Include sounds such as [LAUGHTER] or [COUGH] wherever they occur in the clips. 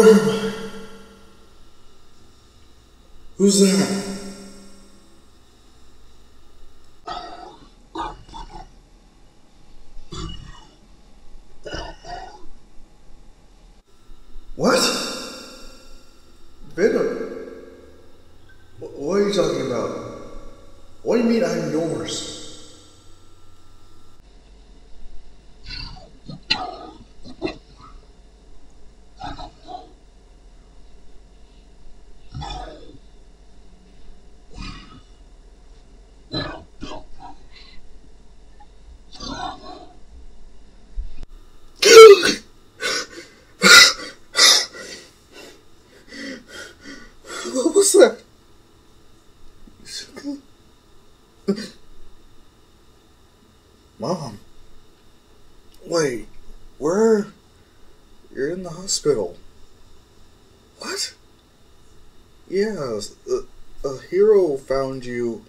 Where am I? Who's that? What? Venom? Wh- What are you talking about? What do you mean I'm yours? What was that? Mom. Wait, where? You're in the hospital. What? Yes, a, a hero found you.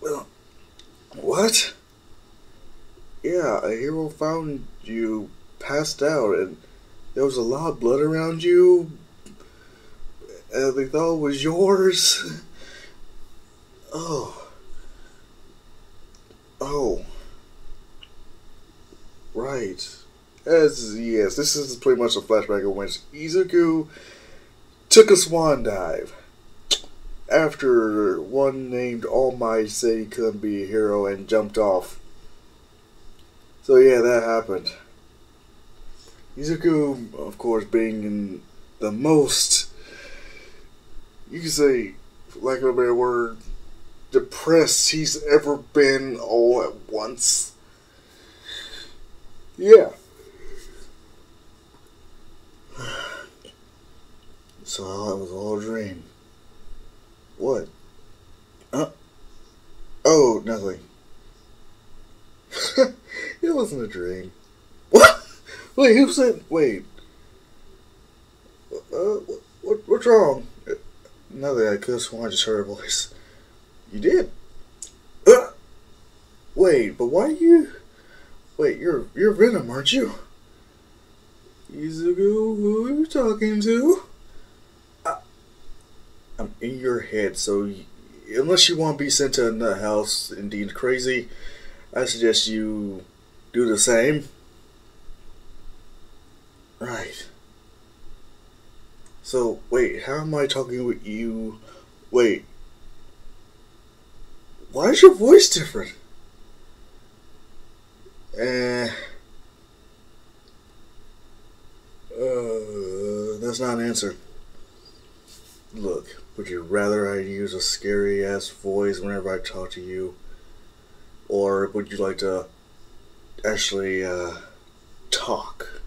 Well, what? Yeah, a hero found you passed out, and there was a lot of blood around you, and they thought it was yours. [LAUGHS] Oh. Oh. Right. As yes, this is pretty much a flashback of when Izuku took a swan dive. After one named All Might said he couldn't be a hero and jumped off. So yeah, that happened. Izuku, of course, being in the most, you could say, lack of a better word, depressed he's ever been all at once. Yeah. So it was all a dream. What? Uh, oh, nothing. [LAUGHS] it wasn't a dream. What? Wait, who said? Wait. Uh, what, what, what's wrong? Nothing. I could have sworn I just heard a voice. You did. Uh, wait, but why you? Wait, you're you're Venom, aren't you? Izuku, who are you talking to? I'm in your head, so unless you want to be sent to a nut house and deemed crazy, I suggest you do the same. Right. So wait, how am I talking with you? Wait, why is your voice different? Eh. Uh, that's not an answer. Look, would you rather I use a scary ass voice whenever I talk to you? Or would you like to actually, uh, talk?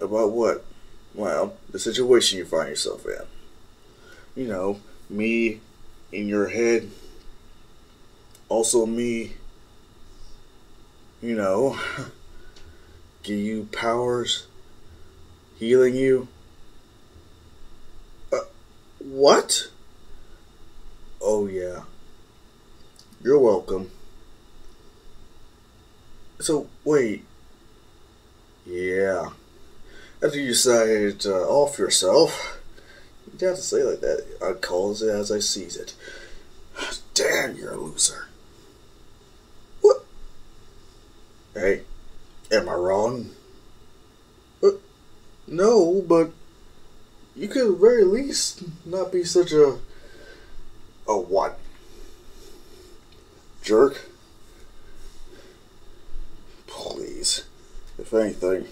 About what? Well, the situation you find yourself in. You know, me in your head. Also, me, you know, [LAUGHS] give you powers, healing you. Uh, what? Oh, yeah. You're welcome. So, wait. Yeah. After you decided to off yourself, you have to say like that. I call it as I sees it. Damn, you're a loser. What? Hey, am I wrong? Uh, no, but you could at very least not be such a a what? Jerk. Please, if anything,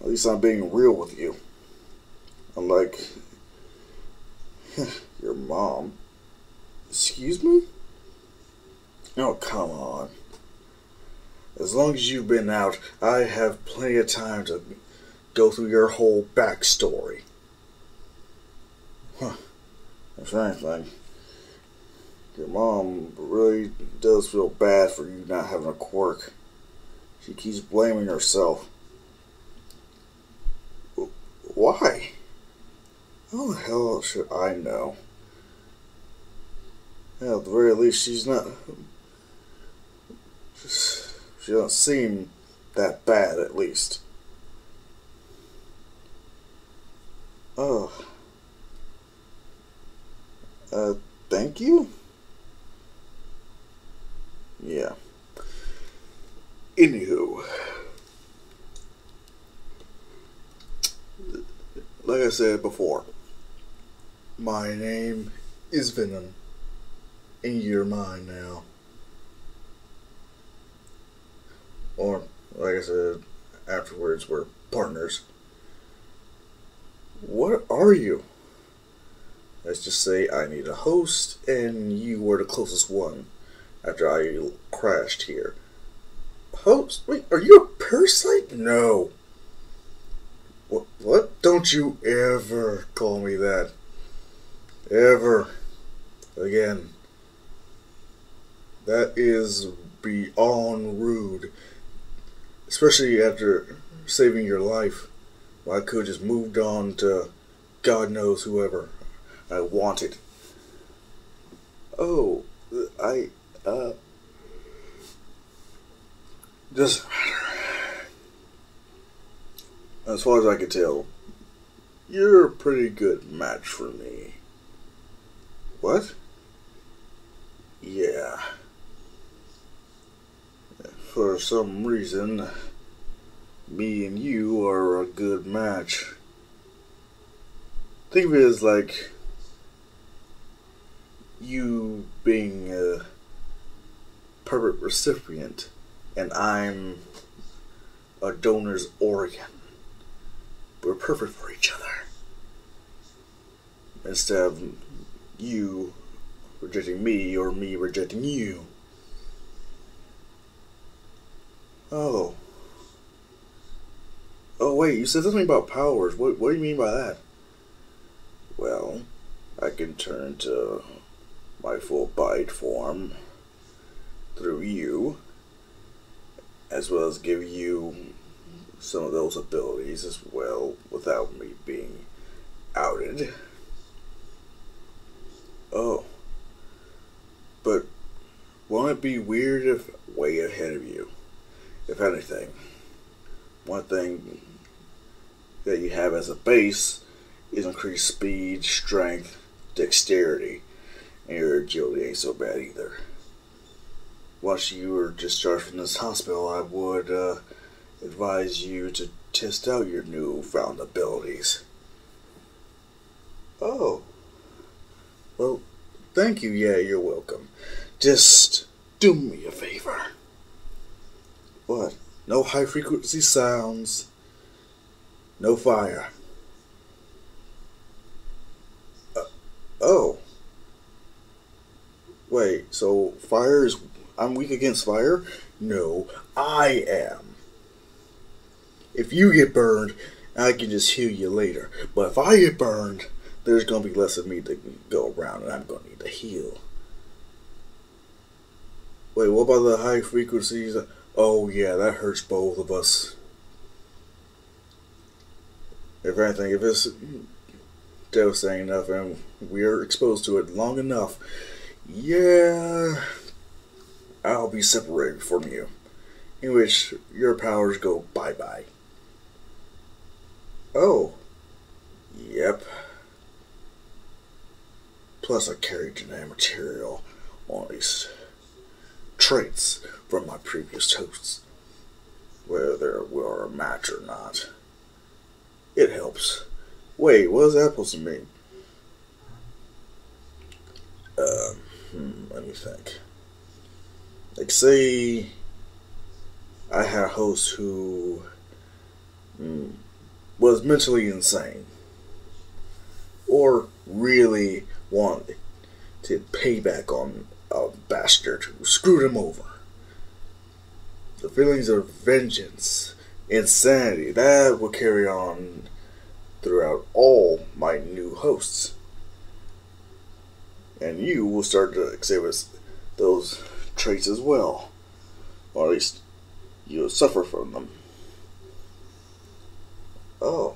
at least I'm being real with you. Unlike [LAUGHS] your mom. Excuse me? Oh, come on. As long as you've been out, I have plenty of time to go through your whole backstory. Huh. If anything, your mom really does feel bad for you not having a quirk. She keeps blaming herself. Why? How the hell should I know? Hell, at the very least, she's not. She doesn't seem that bad, at least. Oh. Uh, thank you? Yeah. Anywho. Like I said before, my name is Venom, and you're mine now. Or, like I said, afterwards, we're partners. What are you? Let's just say I need a host, and you were the closest one after I crashed here. Host? Wait, are you a parasite? No. What? What? Don't you ever call me that. Ever. Again. That is beyond rude. Especially after saving your life. Well, I could have just moved on to God knows whoever I wanted. Oh, I, uh, doesn't. As far as I can tell, you're a pretty good match for me. What? Yeah. For some reason, me and you are a good match. Think of it as like you being a perfect recipient and I'm a donor's organ. We're perfect for each other. Instead of you rejecting me or me rejecting you. Oh. Oh wait, you said something about powers. What what do you mean by that? Well, I can turn to my full bite form through you, as well as give you some of those abilities as well without me being outed. Oh. But won't it be weird if way ahead of you? If anything, one thing that you have as a base is increased speed, strength, dexterity, and your agility ain't so bad either. Once you are discharged from this hospital, I would uh, advise you to test out your newfound abilities. Oh. Well, thank you. Yeah, you're welcome. Just do me a favor. What? No high frequency sounds. No fire. Uh, oh. Wait, so fire is. I'm weak against fire? No, I am. If you get burned, I can just heal you later. But if I get burned, there's gonna be less of me to go around, and I'm gonna need to heal. Wait, what about the high frequencies? Oh, yeah, that hurts both of us. If anything, if it's devastating enough and we're exposed to it long enough, yeah, I'll be separated from you. In which your powers go bye bye. Oh, yep. Plus, I carry genetic material on these traits from my previous hosts, whether we're a match or not. It helps. Wait, what is that supposed to mean? Um, hmm, let me think. Like, say I had a host who hmm, was mentally insane, or really wanted to pay back on a bastard who screwed him over. The feelings of vengeance, insanity, that will carry on throughout all my new hosts. And you will start to exhibit those traits as well. Or at least you'll suffer from them. Oh.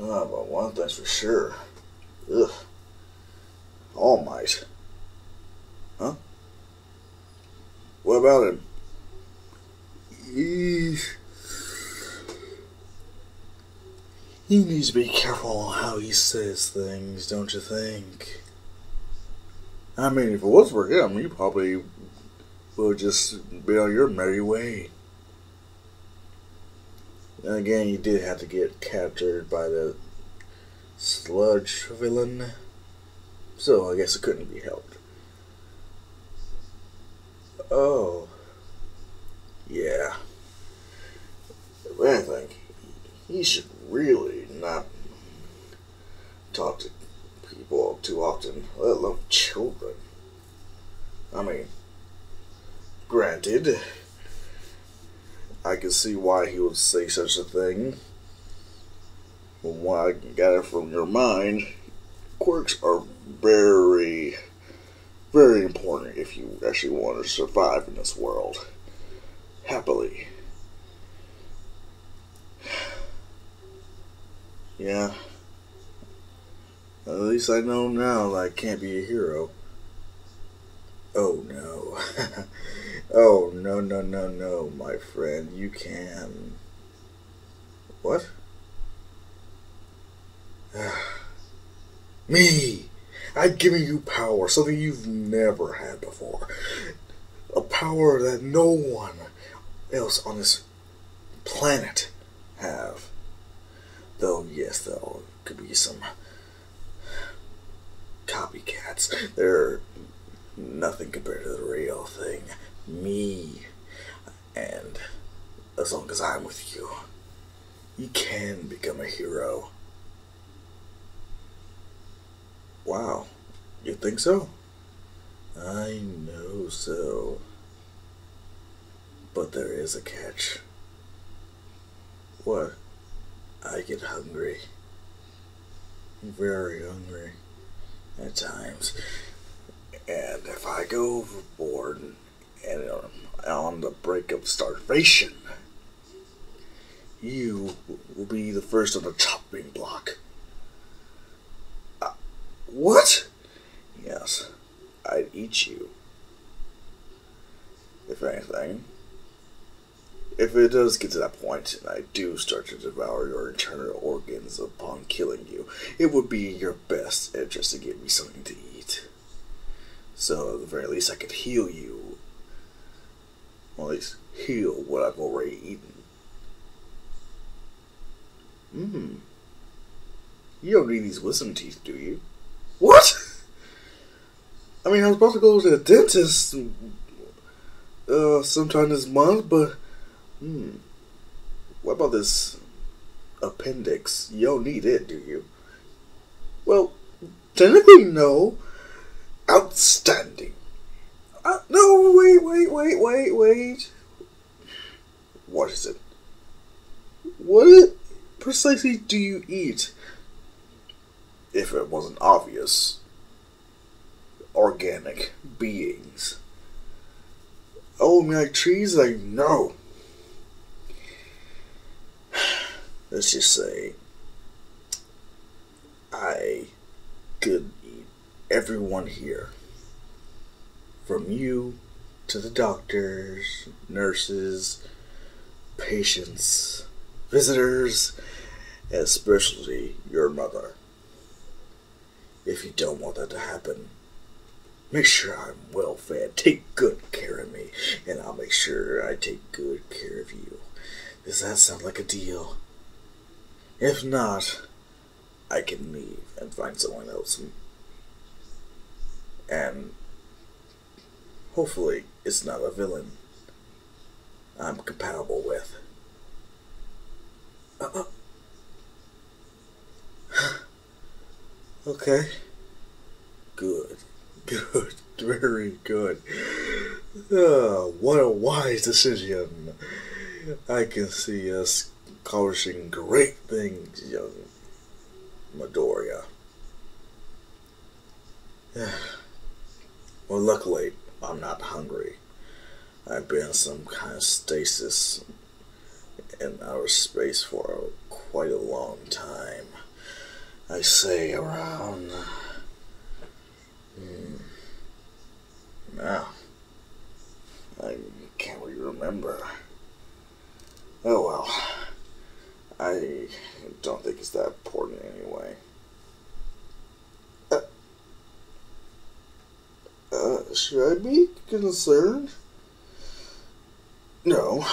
Ah, but one thing's for sure. Ugh. All Might. Huh? What about him? He needs to be careful how he says things, don't you think? I mean, if it was for him, you probably would just be on your merry way. And again, you did have to get captured by the sludge villain. So I guess it couldn't be helped. Oh. Yeah. I think he should really not talk to people too often, let alone children. I mean, granted, I can see why he would say such a thing. From what I gather from your mind, quirks are very, very important if you actually want to survive in this world. Happily. Yeah. At least I know now that I can't be a hero. Oh no. [LAUGHS] oh no, no, no, no, my friend. You can. What? [SIGHS] Me! I've given you power, something you've never had before. A power that no one else on this planet have. Though, yes, there could be some copycats. They're nothing compared to the real thing. Me. And as long as I'm with you, you can become a hero. Wow. You think so? I know so. But there is a catch. What? I get hungry. Very hungry at times. And if I go overboard and I'm on the brink of starvation, you will be the first on the chopping block. Uh, what? Yes, I'd eat you. If anything, if it does get to that point and I do start to devour your internal organs upon killing you, it would be your best interest to give me something to eat. So, at the very least, I could heal you. Or at least heal what I've already eaten. Mmm. You don't need these wisdom teeth, do you? What? [LAUGHS] I mean, I was about to go to the dentist uh, sometime this month, but Hmm. What about this appendix? You don't need it, do you? Well, technically, no. Outstanding. Uh, no, wait, wait, wait, wait, wait. What is it? What precisely do you eat? If it wasn't obvious. Organic beings. Oh, my trees? Like, no. Let's just say I could eat everyone here. From you to the doctors, nurses, patients, visitors, especially your mother. If you don't want that to happen, make sure I'm well fed. Take good care of me, and I'll make sure I take good care of you. Does that sound like a deal? If not, I can leave and find someone else. And hopefully, it's not a villain I'm compatible with. [SIGHS] Okay. Good. Good. [LAUGHS] Very good. Oh, what a wise decision. I can see us accomplishing great things, young Midoriya. [SIGHS] well, luckily, I'm not hungry. I've been in some kind of stasis in outer space for quite a long time. I say around. Hmm, now, I can't really remember. Oh well. I don't think it's that important anyway. Uh, uh, should I be concerned? No,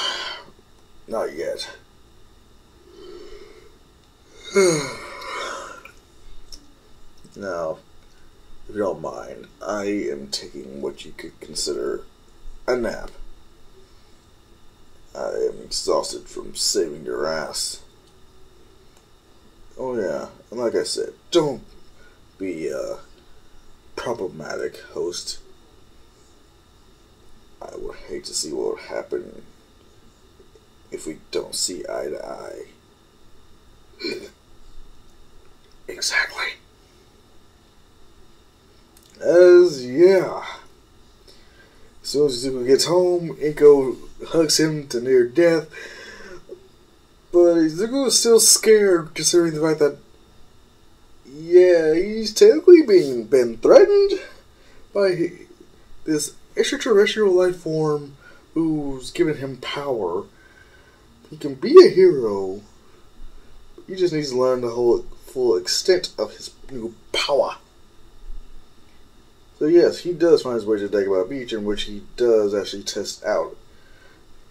not yet. [SIGHS] now, if you don't mind, I am taking what you could consider a nap. I am exhausted from saving your ass. Oh yeah, and like I said, don't be a problematic host. I would hate to see what would happen if we don't see eye to eye. exactly. As yeah. As soon as Izuku gets home, Inko hugs him to near death. But Izuku is still scared considering the fact that yeah, he's technically being been threatened by this extraterrestrial life form who's given him power. He can be a hero. He just needs to learn the whole full extent of his new power. So yes, he does find his way to Dagobah Beach, in which he does actually test out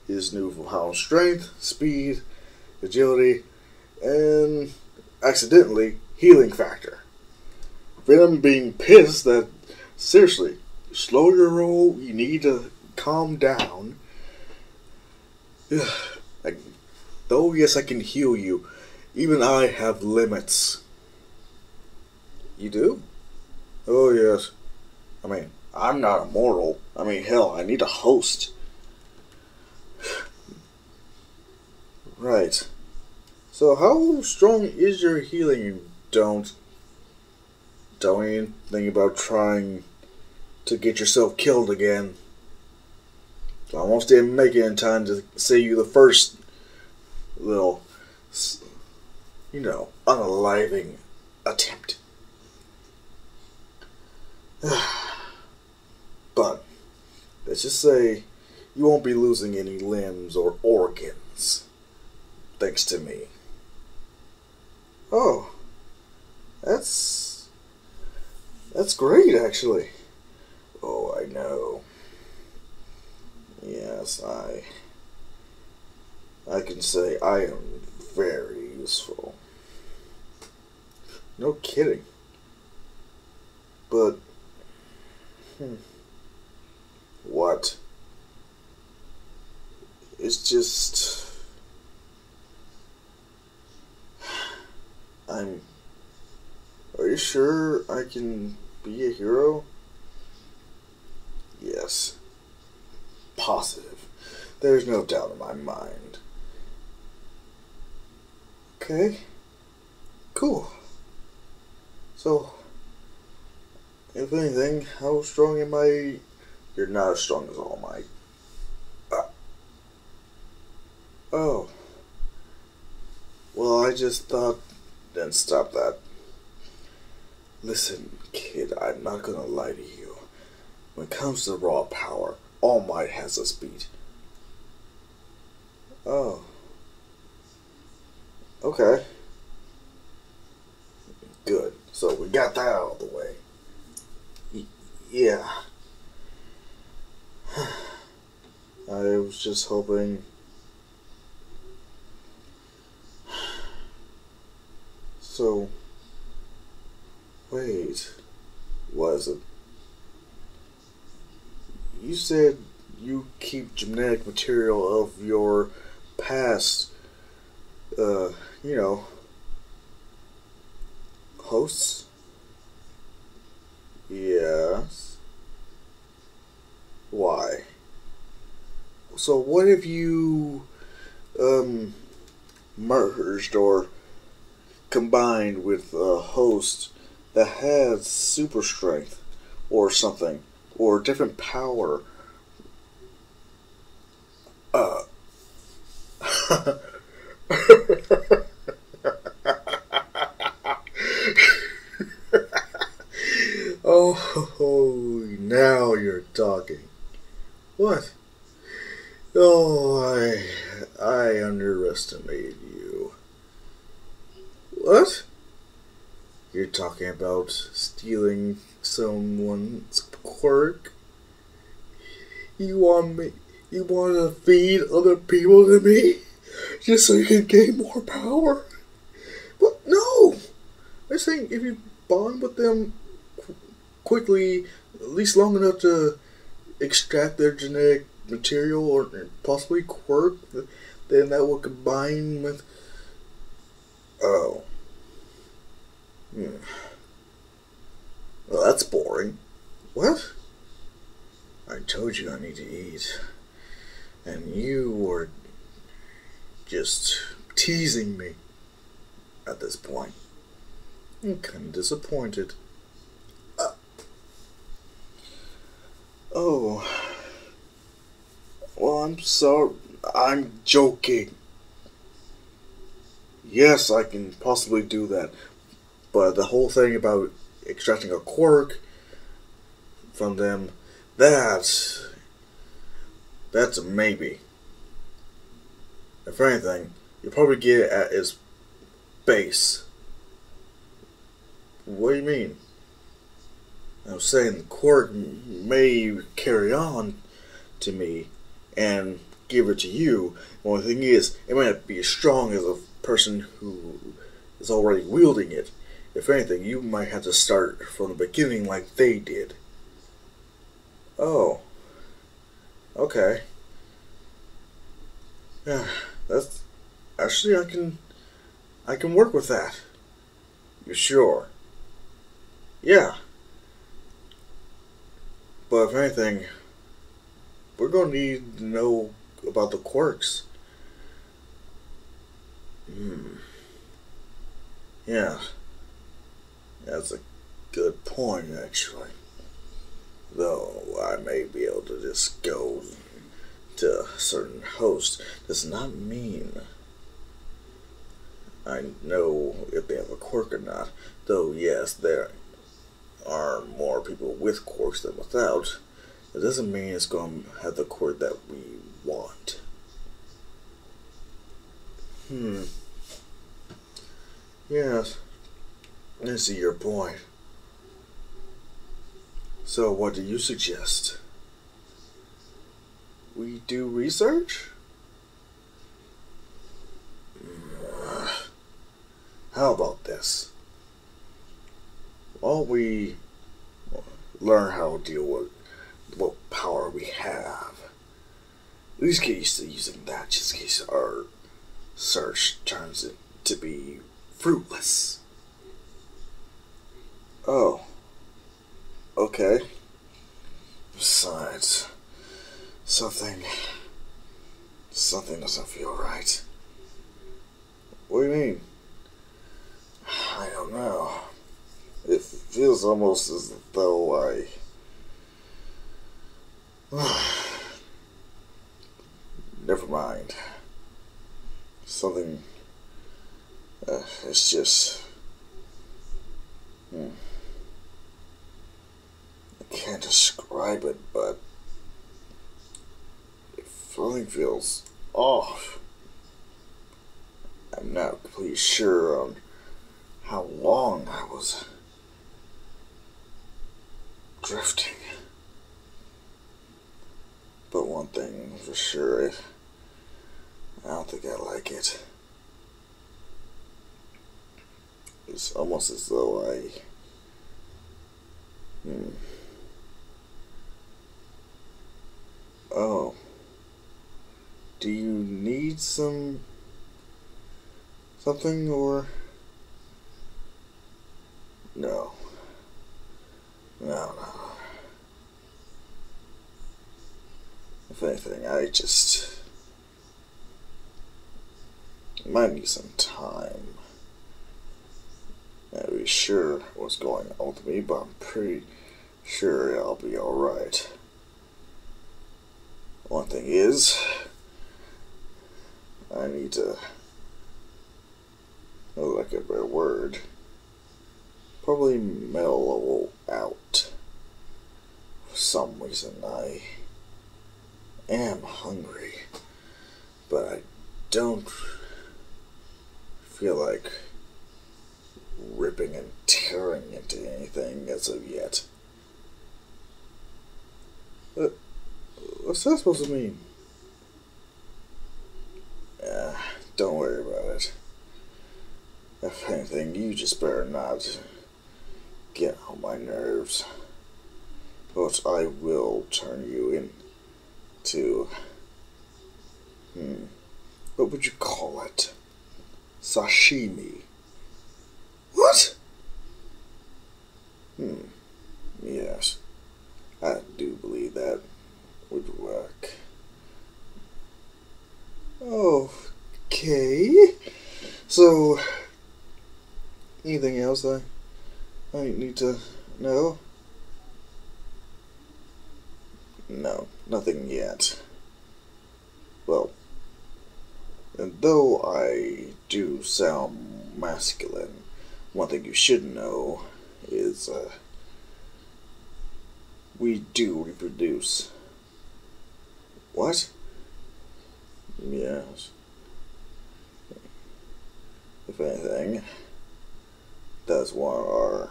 his newfound strength, speed, agility, and accidentally healing factor. Venom being pissed that seriously, slow your roll. You need to calm down. I, though yes, I can heal you. Even I have limits. You do? Oh yes. I mean, I'm not immortal. I mean, hell, I need a host. [SIGHS] right. So, how strong is your healing? Don't. Don't even think about trying to get yourself killed again. I almost didn't make it in time to see you the first little, you know, unaliving attempt. [SIGHS] But let's just say you won't be losing any limbs or organs thanks to me. Oh, that's that's great, actually. Oh, I know. Yes, I I can say I am very useful. No kidding. But hmm. What? It's just. I'm. Are you sure I can be a hero? Yes. Positive. There's no doubt in my mind. Okay. Cool. So, if anything, how strong am I you're not as strong as All Might. Uh, oh. Well, I just thought. Then stop that. Listen, kid, I'm not gonna lie to you. When it comes to raw power, All Might has us beat. Oh. Okay. Good. So we got that out of the way. Yeah. I was just hoping. So, wait, was it? You said you keep genetic material of your past, uh, you know, hosts? Yes. Why? So what if you um merged or combined with a host that has super strength or something or different power? Uh [LAUGHS] oh, now you're talking. What? Oh, I I underestimated you. What? You're talking about stealing someone's quirk? You want me? You want to feed other people to me, just so you can gain more power? But no, I'm saying if you bond with them qu- quickly, at least long enough to extract their genetic material or possibly quirk, then that will combine with. Oh. Hmm. Well, that's boring. What? I told you I need to eat. And you were just teasing me at this point. I'm kind of disappointed. Uh, oh. Well, I'm sorry. I'm joking. Yes, I can possibly do that. But the whole thing about extracting a quirk from them, that's. That's a maybe. If anything, you'll probably get it at its base. What do you mean? I'm saying the quirk may carry on to me and give it to you. The only thing is, it might not be as strong as a person who is already wielding it. If anything, you might have to start from the beginning like they did. Oh. Okay. Yeah, that's actually I can I can work with that. You sure? Yeah. But if anything, we're gonna need to know about the quirks. Hmm. Yeah. That's a good point, actually. Though I may be able to just go to a certain host does not mean I know if they have a quirk or not. Though, yes, there are more people with quirks than without. It doesn't mean it's going to have the quirk that we want. Hmm. Yes. I see your point. So, what do you suggest? We do research? [SIGHS] How about this? While we learn how to deal with what power we have, at least get used to using that just in case our search turns it to be fruitless. Oh. Okay. Besides, something. Something doesn't feel right. What do you mean? I don't know. It feels almost as though I. [SIGHS] Never mind. Something. Uh, it's just. Hmm. Can't describe it, but. Something feels off. I'm not completely sure on how long I was drifting. But one thing for sure, I don't think I like it. It's almost as though I. Hmm. Oh. Do you need some. something or. No. No, no. If anything, I just might need some time. Not really sure what's going on with me, but I'm pretty sure I'll be alright. One thing is, I need to know like a better word. Probably mellow out. For some reason, I am hungry, but I don't feel like ripping and tearing into anything as of yet. Uh, what's that supposed to mean? Uh, don't worry about it. If anything, you just better not get on my nerves. But I will turn you into. Hmm. What would you call it? Sashimi. What? Hmm. Yes. I do believe that would work. Okay. So, anything else I, I need to know? No, nothing yet. Well, and though I do sound masculine, one thing you should know is uh, we do reproduce. What? Yes. If anything, that's one of our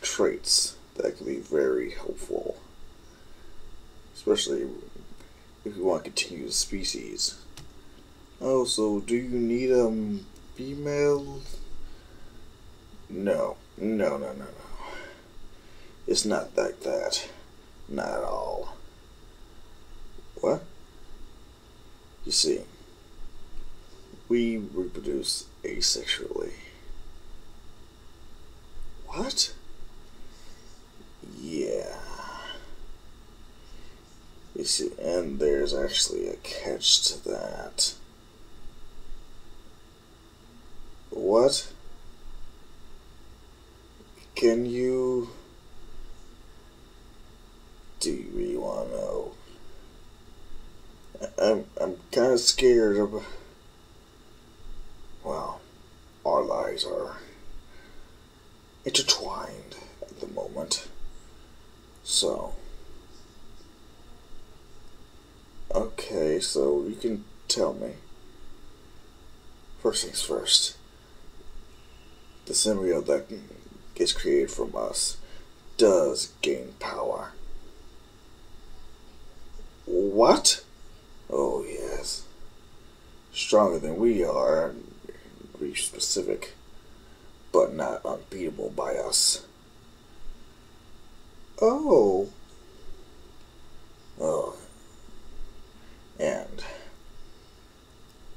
traits that can be very helpful. Especially if you want to continue the species. Oh, so do you need a um, female? No, no, no, no, no. It's not like that. Not at all. What? You see, we reproduce asexually. What? Yeah. You see, and there's actually a catch to that. What? Can you. Do you really want to know? I'm, I'm kind of scared of. Well, our lives are intertwined at the moment. So. Okay, so you can tell me. First things first. The symbiote that gets created from us does gain power. What? Oh, yes. Stronger than we are, be specific, but not unbeatable by us. Oh. Oh, and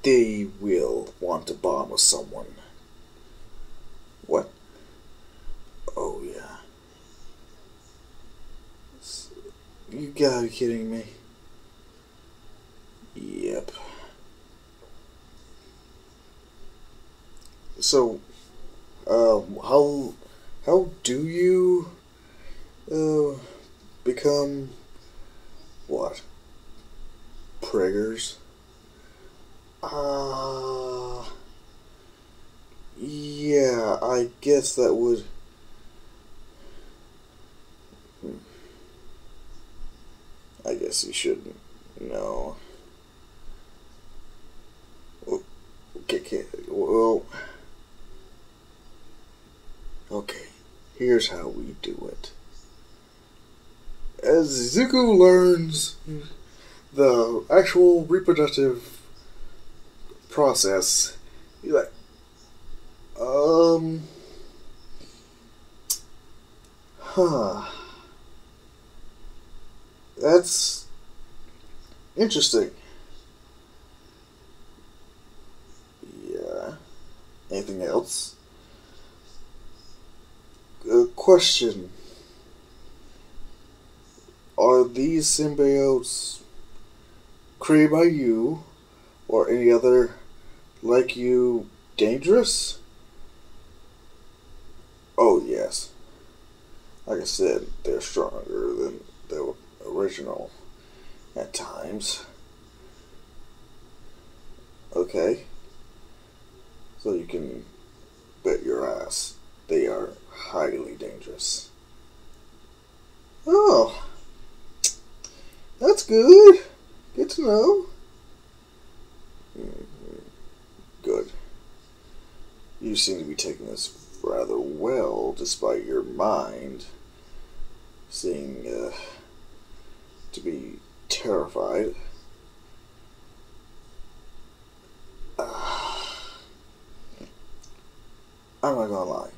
they will want to bond with someone. What? Oh, yeah. You gotta be kidding me. Yep. So, um, how how do you uh, become what? Preggers. Uh, yeah, I guess that would. I guess you shouldn't know. Okay, okay, well. Okay, here's how we do it. As Zuko learns the actual reproductive process, you're like, um, huh. That's interesting. Yeah. Anything else? A question. Are these symbiotes created by you or any other like you dangerous? Oh, yes. Like I said, they're stronger than the original at times. Okay. So you can bet your ass they are highly dangerous. Oh. That's good. Good to know. Mm-hmm. Good. You seem to be taking this rather well, despite your mind seeming uh, to be terrified. Uh, I'm not gonna lie.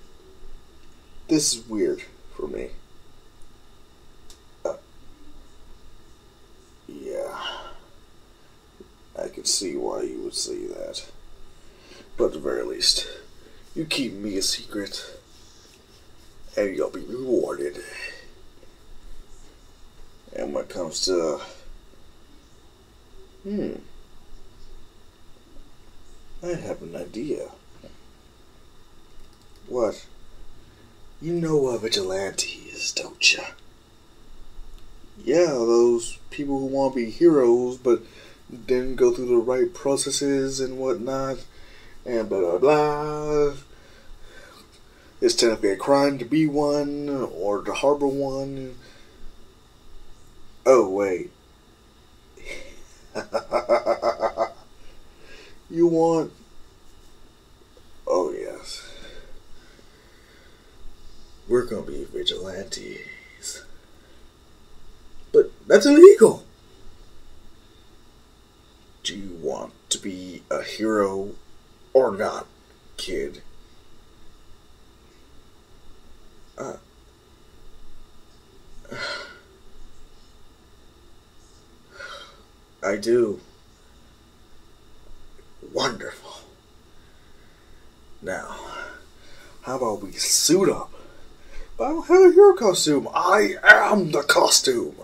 This is weird for me. Uh, yeah. I can see why you would say that. But at the very least, you keep me a secret, and you'll be rewarded. And when it comes to. Hmm. I have an idea. What? You know what vigilantes, don't you? Yeah, those people who want to be heroes, but didn't go through the right processes and whatnot, and blah blah blah. It's technically a crime to be one or to harbor one. Oh, wait. [LAUGHS] you want. Oh, yes. We're gonna be vigilantes. But that's illegal. Do you want to be a hero or not, kid? Uh, [SIGHS] I do. Wonderful. Now, how about we suit up? But I don't have hero costume. I am the costume.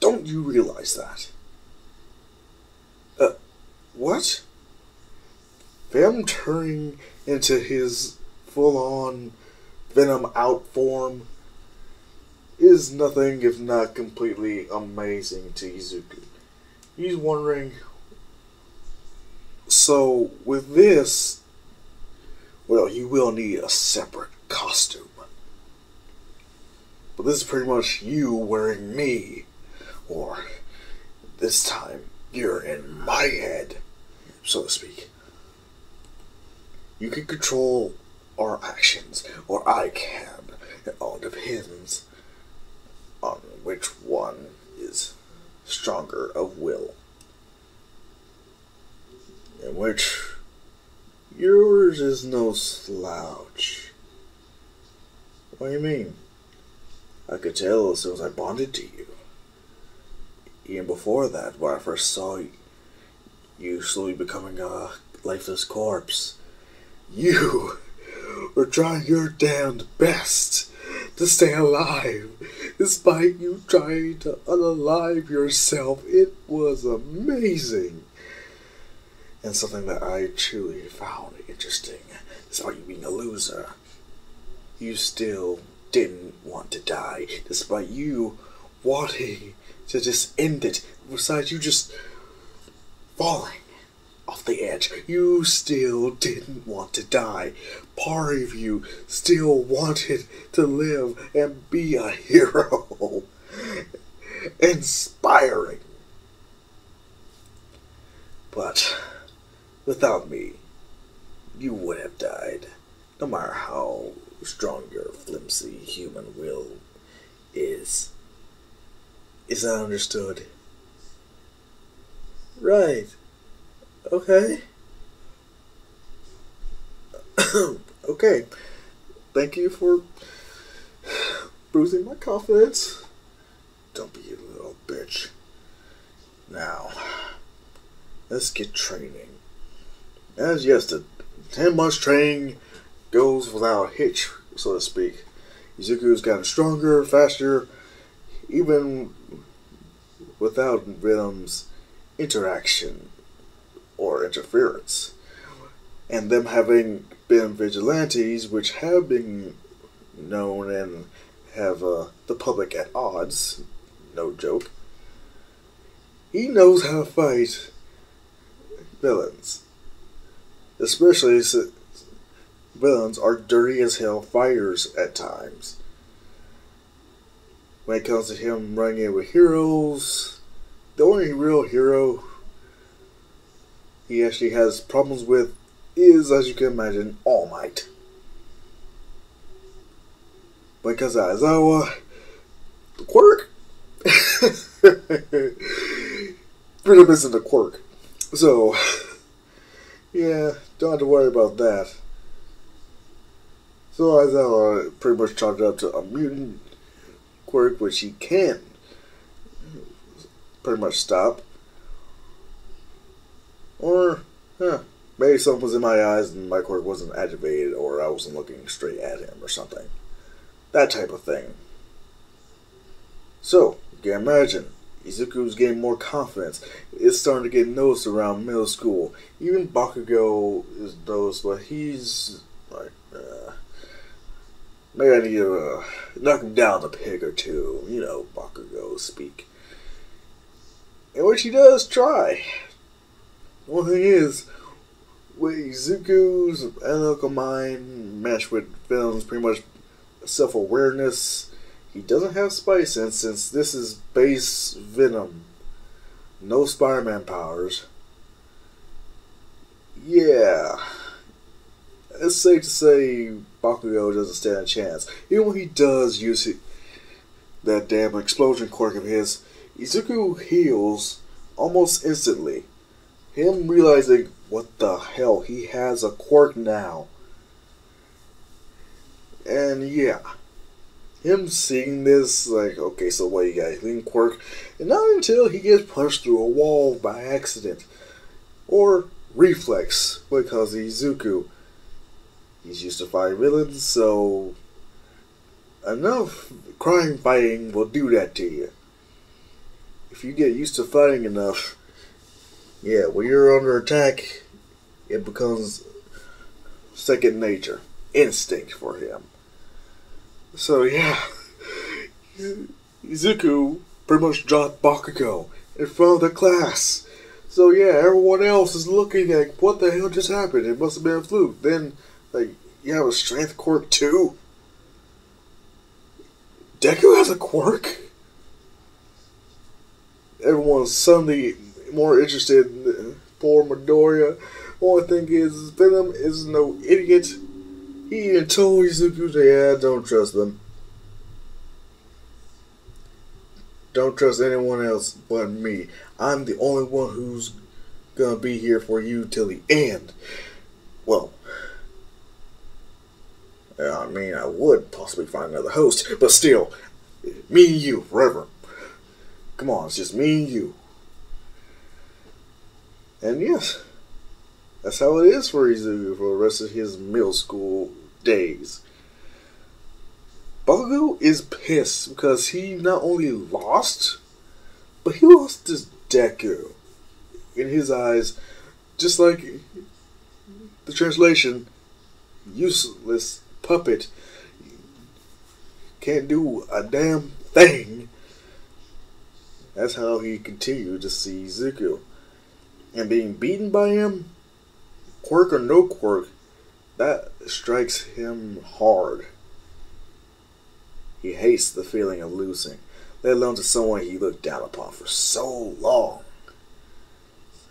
Don't you realize that? Uh, what? Venom turning into his full on Venom out form is nothing if not completely amazing to Izuku. He's wondering so with this well you will need a separate costume. But this is pretty much you wearing me. Or this time you're in my head, so to speak. You can control our actions, or I can. It all depends on which one is stronger of will. In which yours is no slouch. What do you mean? I could tell as soon as I bonded to you. Even before that, when I first saw you, you slowly becoming a lifeless corpse. You [LAUGHS] were trying your damned best to stay alive, despite you trying to unalive yourself. It was amazing. And something that I truly found interesting, despite you being a loser, you still didn't want to die, despite you wanting to just end it, besides you just falling off the edge. You still didn't want to die. Part of you still wanted to live and be a [LAUGHS] hero. Inspiring. But without me, you would have died. No matter how strong your flimsy human will is. Is that understood? Right. Okay. [COUGHS] okay. Thank you for bruising my confidence. Don't be a little bitch. Now, let's get training. As yes, the 10 months training goes without a hitch, so to speak. Izuku's gotten stronger, faster, even without Venom's interaction or interference. And them having been vigilantes, which have been known and have uh, the public at odds, no joke, he knows how to fight villains. Especially villains are dirty as hell fighters at times. When it comes to him running in with heroes, the only real hero he actually has problems with is, as you can imagine, All Might. Because Aizawa, the quirk, [LAUGHS] pretty missing the quirk. So, yeah, don't have to worry about that. So Aizawa pretty much chalked up to a mutant quirk, which he can pretty much stop. Or, maybe something was in my eyes and my quirk wasn't activated, or I wasn't looking straight at him, or something. That type of thing. So, you can imagine, Izuku's getting more confidence. It's starting to get noticed around middle school. Even Bakugo is noticed, but he's like, uh, maybe I need to uh, knock him down a peg or two. You know, Bakugo speak. And which he does try. One thing is, with Izuku's analytical mind matched with Venom's pretty much self awareness, he doesn't have spice, sense since this is base Venom. No Spider Man powers. Yeah. It's safe to say Bakugo doesn't stand a chance. Even when he does use it, that damn explosion quirk of his, Izuku heals almost instantly. Him realizing, what the hell, he has a quirk now. And yeah, him seeing this, like, okay, so what you got, clean quirk, and not until he gets punched through a wall by accident. Or reflex, because Izuku. He's used to fighting villains, so enough crime fighting will do that to you. If you get used to fighting enough, yeah, when you're under attack, it becomes second nature, instinct for him. So yeah, Izuku pretty much dropped Bakugo in front of the class. So yeah, everyone else is looking like, what the hell just happened? It must have been a fluke. Then, like, you have a strength quirk too? Deku has a quirk? Everyone's suddenly more interested in poor Midoriya. Only thing is, Venom is no idiot. He even told Izuku, yeah, don't trust them. Don't trust anyone else but me. I'm the only one who's gonna be here for you till the end. Well, I mean, I would possibly find another host, but still, me and you forever. Come on, it's just me and you. And yes, that's how it is for Izuku for the rest of his middle school days. Bakugo is pissed because he not only lost, but he lost his Deku. In his eyes, just like the translation, useless puppet can't do a damn thing. That's how he continued to see Izuku. And being beaten by him, quirk or no quirk, that strikes him hard. He hates the feeling of losing, let alone to someone he looked down upon for so long.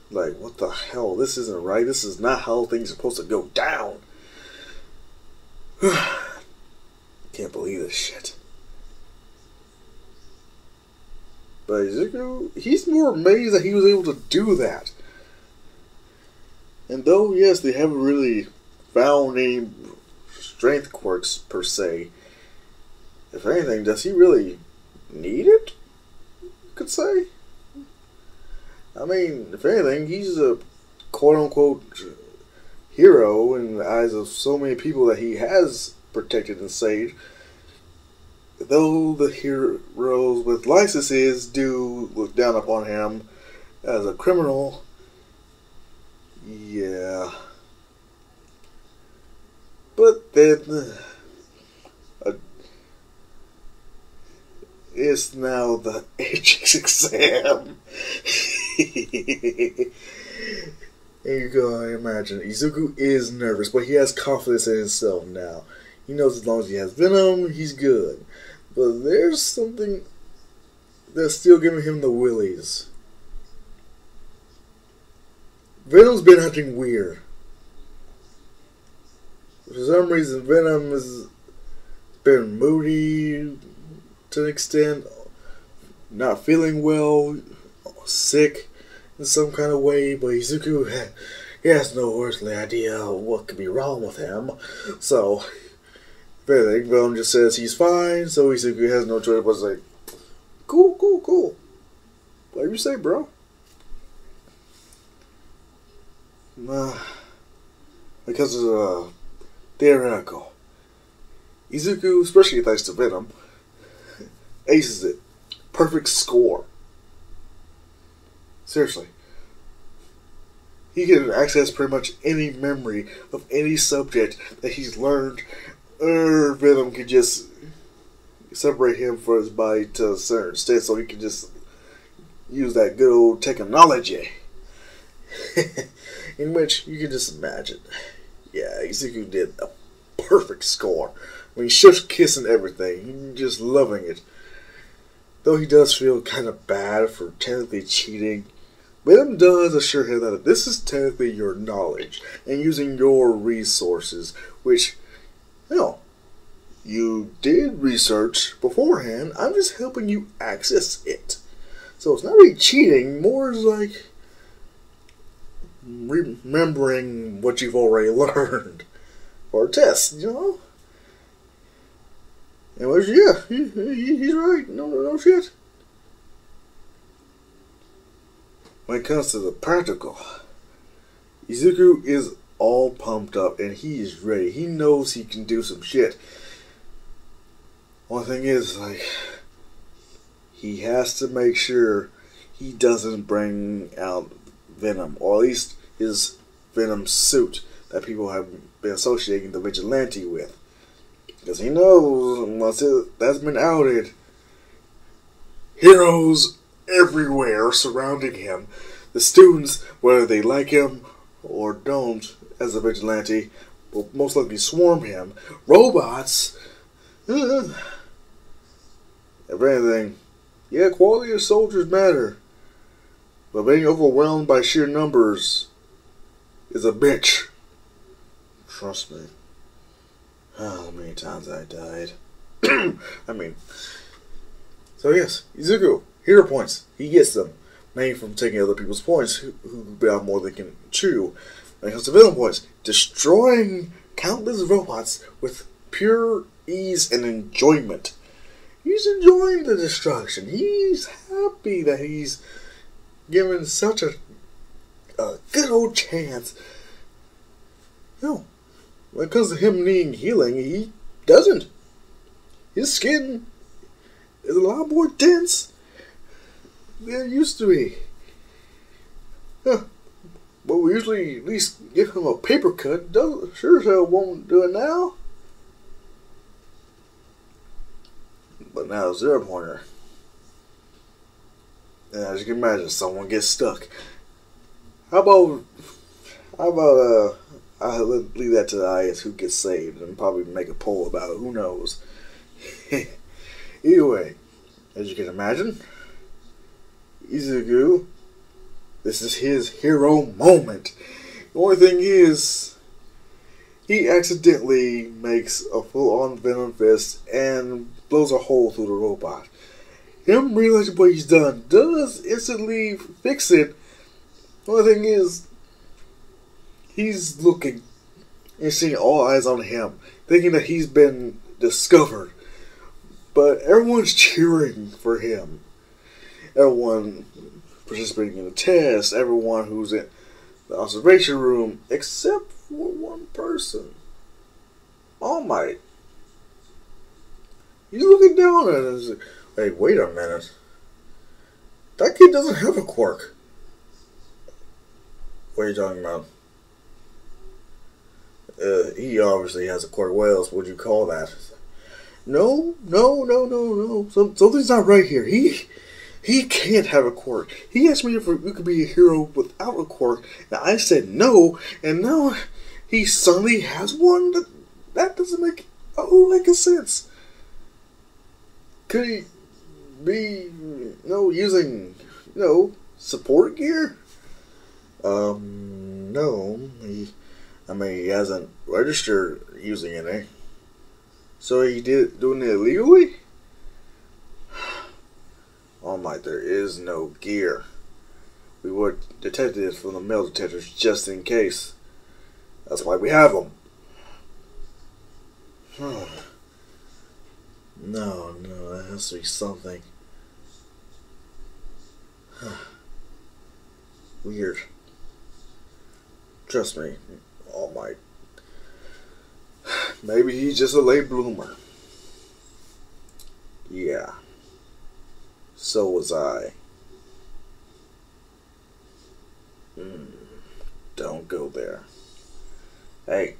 Like, what the hell? This isn't right. This is not how things are supposed to go down. [SIGHS] Can't believe this shit. But Izuku, he's more amazed that he was able to do that. And though, yes, they haven't really found any strength quirks per se, if anything, does he really need it? You could say. I mean, if anything, he's a quote unquote hero in the eyes of so many people that he has protected and saved. Though the heroes with licenses do look down upon him as a criminal, yeah. But then, uh, it's now the [LAUGHS] HX exam. [LAUGHS] you can uh, imagine, Izuku is nervous, but he has confidence in himself now. He knows as long as he has Venom, he's good. But there's something that's still giving him the willies. Venom's been acting weird. for some reason, Venom has been moody to an extent, not feeling well, sick in some kind of way, but Izuku he has no earthly idea what could be wrong with him. So, if anything, just says he's fine, so Izuku has no choice but to say, cool, cool, cool. Whatever you say, bro. Uh, because of uh, theoretical. Izuku, especially thanks to Venom, [LAUGHS] aces it. Perfect score. Seriously. He can access pretty much any memory of any subject that he's learned, or Venom can just separate him from his body to a certain extent so he can just use that good old technology. [LAUGHS] In which you can just imagine. Yeah, Izuku did a perfect score. I mean, chef's kissing everything. just loving it. Though he does feel kind of bad for technically cheating, Venom does assure him that this is technically your knowledge and using your resources, which, you know, you did research beforehand. I'm just helping you access it. So it's not really cheating, more is like remembering what you've already [LAUGHS] learned for a test, you know? Anyways, yeah, he, he, he's right. No, no, no shit. When it comes to the practical, Izuku is all pumped up and he is ready. He knows he can do some shit. One thing is, like, he has to make sure he doesn't bring out Venom, or at least his Venom suit that people have been associating the Vigilante with. Because he knows once it, that's been outed, heroes everywhere surrounding him. The students, whether they like him or don't, as a vigilante, will most likely swarm him. Robots, uh, if anything, yeah, quality of soldiers matter. But being overwhelmed by sheer numbers is a bitch. Trust me. How many times I died. [CLEARS THROAT] I mean, so yes, Izuku, hero points. He gets them. Mainly from taking other people's points, who, who have more than can chew. When it comes to villain points, destroying countless robots with pure ease and enjoyment. He's enjoying the destruction. He's happy that he's given such a, a good old chance. No, when it comes to him needing healing, he doesn't. His skin is a lot more dense it used to be. Yeah. But we usually at least give him a paper cut. Doesn't sure as hell won't do it now. But now zero pointer. And as you can imagine, someone gets stuck. How about how about uh I'll leave that to the audience who gets saved and probably make a poll about it. Who knows? [LAUGHS] Either way, as you can imagine, Izuku, this is his hero moment. The only thing is, he accidentally makes a full-on Venom Fist and blows a hole through the robot. Him realizing what he's done does instantly fix it. The only thing is, he's looking and seeing all eyes on him, thinking that he's been discovered. But everyone's cheering for him. Everyone participating in the test, everyone who's in the observation room, except for one person. All Might. He's looking down at us. Hey, wait a minute. That kid doesn't have a quirk. What are you talking about? Uh, he obviously has a quirk. What else would you call that? No, no, no, no, no. Some, something's not right here. He he can't have a quirk. He asked me if we could be a hero without a quirk, and I said no, and now he suddenly has one. That, that doesn't make oh make a sense. Could he be you know using you know support gear? Um, no. He I mean, he hasn't registered using any. So he did doing it illegally? Oh my, there is no gear. We were detectives from the metal detectors just in case. That's why we have them. [SIGHS] no, no, that has to be something. [SIGHS] Weird. Trust me, All Might. [SIGHS] Maybe he's just a late bloomer. Yeah. So was I. Mm, don't go there. Hey,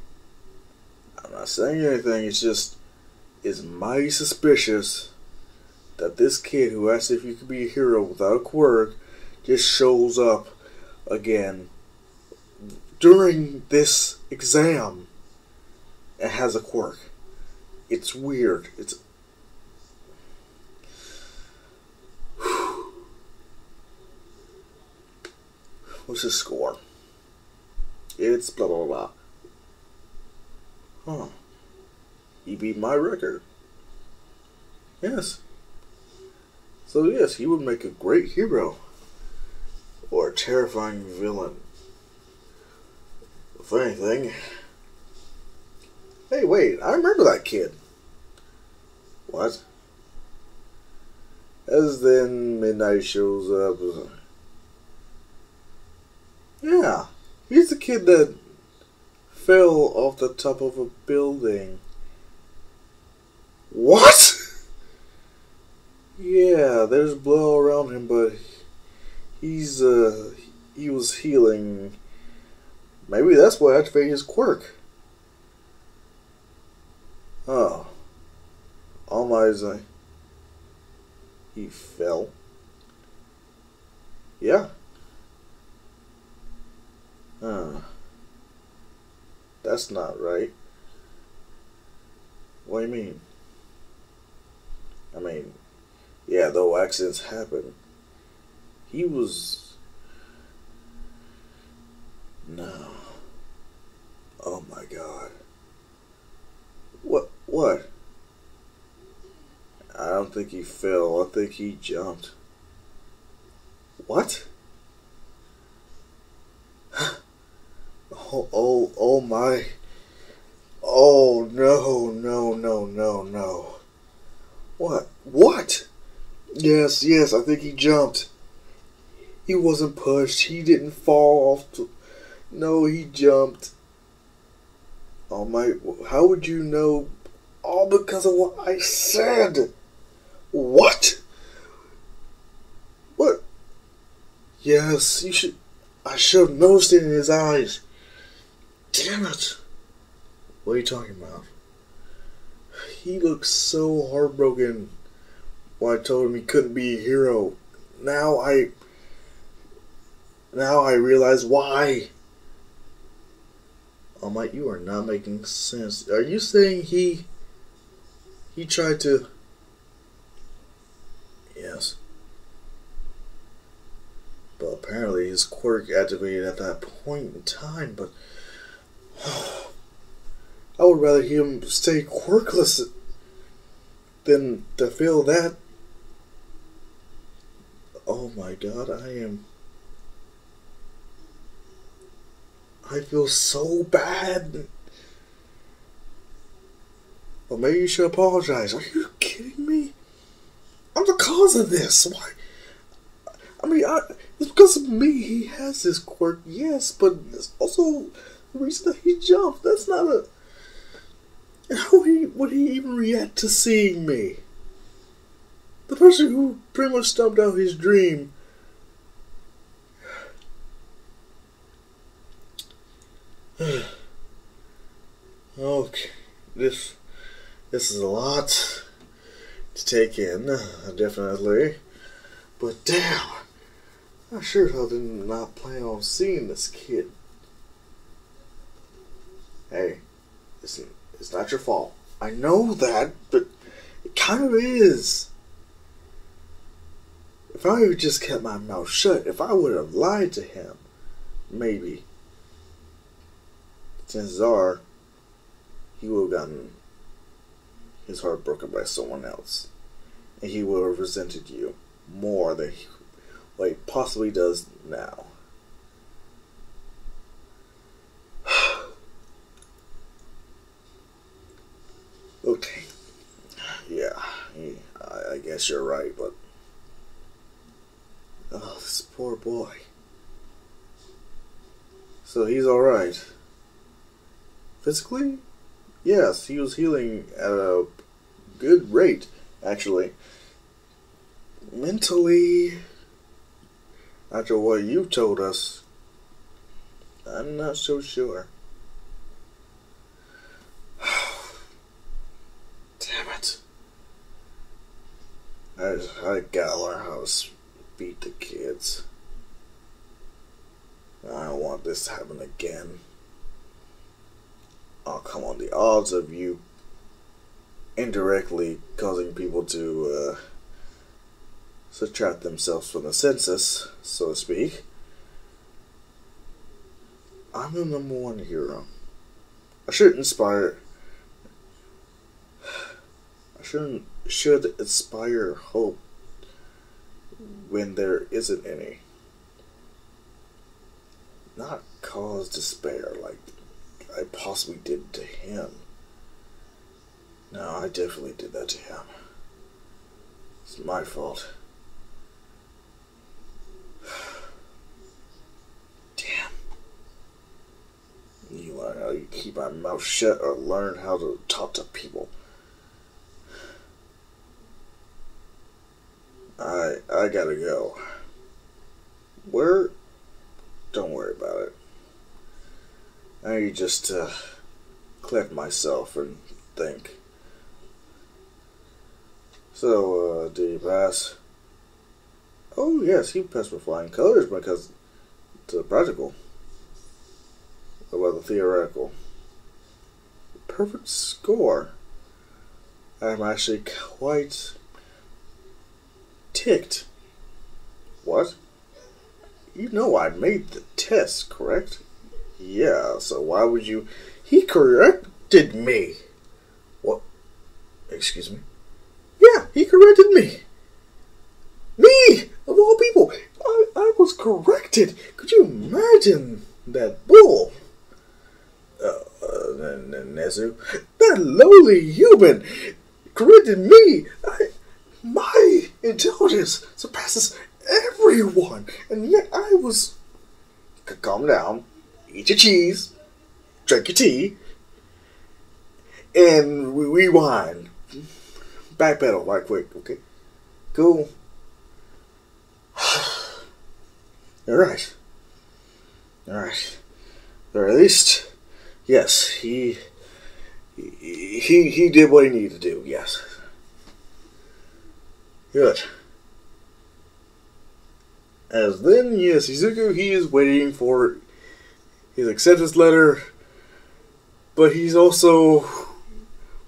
I'm not saying anything, it's just, it's mighty suspicious that this kid who asked if you could be a hero without a quirk just shows up again during this exam and has a quirk. It's weird. It's What's his score? It's blah blah blah. Huh. He beat my record. Yes. So yes, he would make a great hero. Or a terrifying villain. If anything. Hey, wait, I remember that kid. What? As then Midnight shows up. Yeah, he's the kid that fell off the top of a building. What? [LAUGHS] yeah, there's blood around him, but he's uh he was healing. Maybe that's what activated his quirk. Oh. All Might like he fell. Yeah. Huh. That's not right. What do you mean? I mean, yeah, though accidents happen, he was. No. Oh my god. What? What? I don't think he fell. I think he jumped. What? Oh, oh, oh my. Oh, no, no, no, no, no. What? What? Yes, yes, I think he jumped. He wasn't pushed. He didn't fall off. To, no, he jumped. Oh my, how would you know? All because of what I said. What? What? Yes, you should. I should have noticed it in his eyes. Damn it! What are you talking about? He looked so heartbroken when I told him he couldn't be a hero. Now I. Now I realize why. Oh my, you are not making sense. Are you saying he. He tried to. Yes. But apparently his quirk activated at that point in time, but. [SIGHS] I would rather him stay quirkless than to feel that. Oh my god, I am. I feel so bad. Well, maybe you should apologize. Are you kidding me? I'm the cause of this. Why? I mean, I, it's because of me. He has this quirk, yes, but it's also reason that he jumped. That's not a. How he, would he even react to seeing me? The person who pretty much stumped out his dream. [SIGHS] okay, this this is a lot to take in, definitely. But damn, I sure hell did not plan on seeing this kid. Hey, it's, it's not your fault. I know that, but it kind of is. If I had just kept my mouth shut, if I would have lied to him, maybe. chances are he would have gotten his heart broken by someone else. And he would have resented you more than he, he possibly does now. [SIGHS] [SIGHS] [SIGHS] okay. Yeah, I, I guess you're right, but. Oh, this poor boy. So he's alright. Physically? Yes, he was healing at a good rate, actually. Mentally, after what you told us, I'm not so sure. Damn it. I, I learn how to beat the kids. I don't want this to happen again. Oh, come on. The odds of you indirectly causing people to uh, subtract themselves from the census, so to speak. I'm the number one hero. I should inspire. I shouldn't should inspire hope when there isn't any not cause despair like I possibly did to him. No, I definitely did that to him. It's my fault. [SIGHS] Damn. You learn how to keep my mouth shut or learn how to talk to people. I I gotta go. Where don't worry about it. I need just to collect myself and think. So, uh, did you pass? Oh, yes, he passed with flying colors because it's a practical. What about the theoretical? Perfect score. I'm actually quite ticked. What? You know I made the test, correct? Yeah, so why would you. He corrected me. What? Excuse me? Yeah, he corrected me. Me! Of all people! I, I was corrected! Could you imagine that bull? Uh, uh, Nezu? That lowly human corrected me! I, my intelligence surpasses everyone, and yet I was. Calm down, eat your cheese, drink your tea, and we rewind. Backpedal right quick, okay? Cool. [SIGHS] All right. All right. Or at least, yes, he he he did what he needed to do. Yes. Good. As then, yes, Izuku, he is waiting for his acceptance letter, but he's also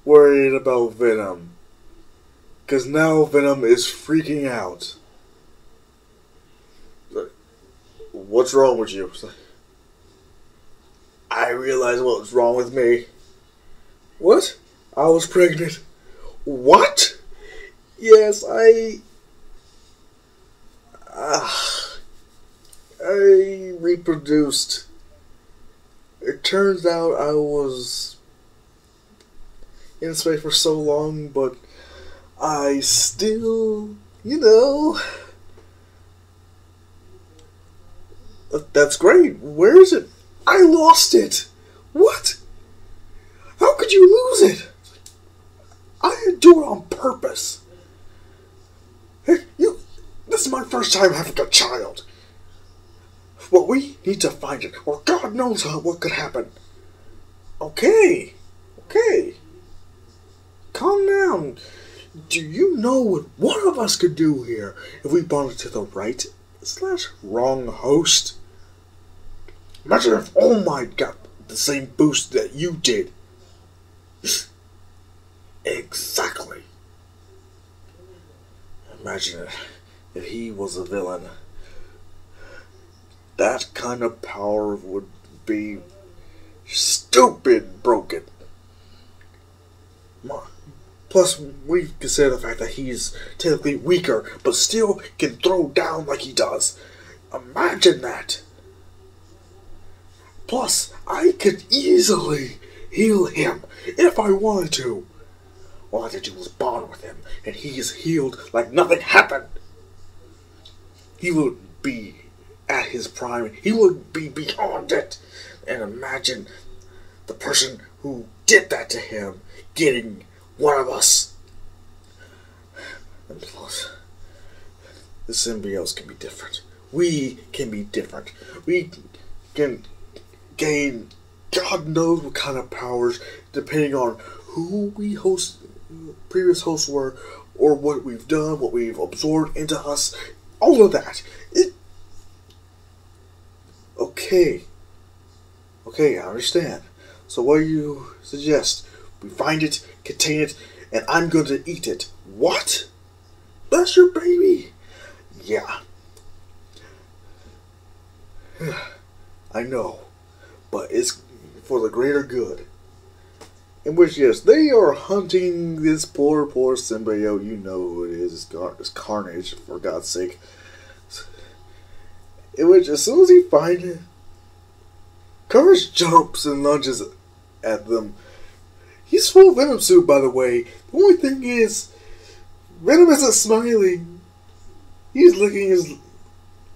worried about Venom. Because now Venom is freaking out. What's wrong with you? I realized what was wrong with me. What? I was pregnant. What? Yes, I uh, I reproduced. It turns out I was in space for so long, but I still, you know. That's great. Where is it? I lost it. What? How could you lose it? I didn't do it on purpose. This is my first time having a child. Well, we need to find it, or God knows what could happen. Okay, okay. Calm down. Do you know what one of us could do here if we bonded to the right slash wrong host? Imagine if oh All Might got the same boost that you did. exactly. Imagine it if he was a villain. That kind of power would be stupid broken. Plus, we consider the fact that he's technically weaker, but still can throw down like he does. Imagine that. Plus, I could easily heal him if I wanted to. All I had to do was bond with him, and he is healed like nothing happened. He would be at his prime. He would be beyond it. And imagine the person who did that to him getting one of us. And plus, the symbiotes can be different. We can be different. We can gain God knows what kind of powers depending on who we host previous hosts were or what we've done, what we've absorbed into us, all of that. It Okay. Okay, I understand. So what do you suggest? We find it, contain it, and I'm going to eat it. What? That's your baby. Yeah. [SIGHS] I know, but it's for the greater good. In which, yes, they are hunting this poor, poor symbiote. You know who it is. It's, Carnage, for God's sake. In which, as soon as he finds it, Carnage jumps and lunges at them. He's full Venom suit, by the way. The only thing is, Venom isn't smiling. He's licking his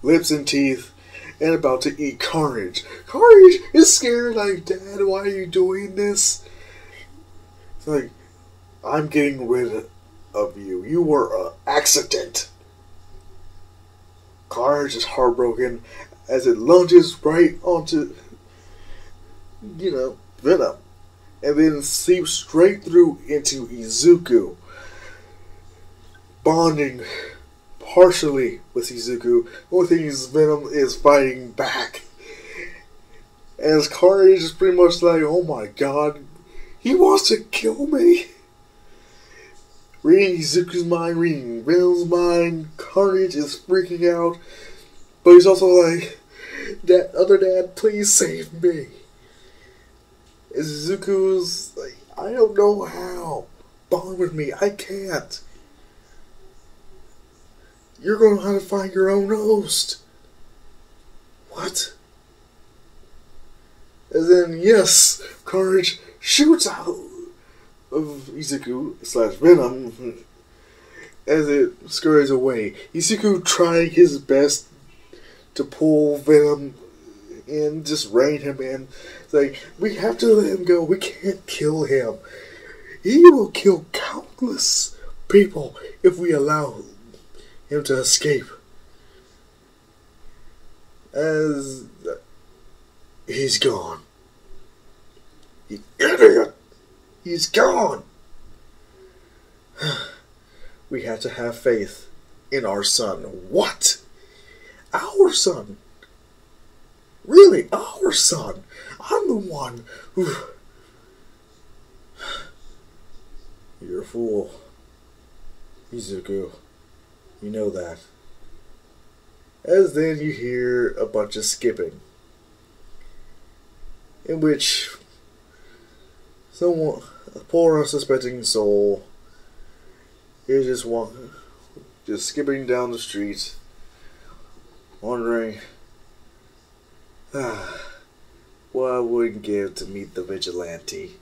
lips and teeth and about to eat Carnage. Carnage is scared, like, Dad, why are you doing this? It's like, I'm getting rid of you. You were an accident. Carnage is just heartbroken as it lunges right onto, you know, Venom. And then seeps straight through into Izuku. Bonding partially with Izuku. The only thing is Venom is fighting back. As Carnage is pretty much like, oh my god, he wants to kill me. Reading Izuku's mind, reading Venom's mind, Carnage is freaking out. But he's also like, that other dad, please save me. Izuku's like, I don't know how. Bond with me, I can't. You're going to have to find your own host. What? And then, yes, Carnage shoots out of Izuku slash Venom as it scurries away. Izuku trying his best to pull Venom in, just rein him in. It's like, we have to let him go. We can't kill him. He will kill countless people if we allow him to escape. As he's gone. You idiot! He's gone! [SIGHS] we have to have faith in our son. What? Our son? Really, our son? I'm the one who. [SIGHS] You're a fool. Izuku. You know that. As then you hear a bunch of skipping. In which someone a poor unsuspecting soul is just one just skipping down the street wondering [SIGHS] ah, what I would give to meet the vigilante.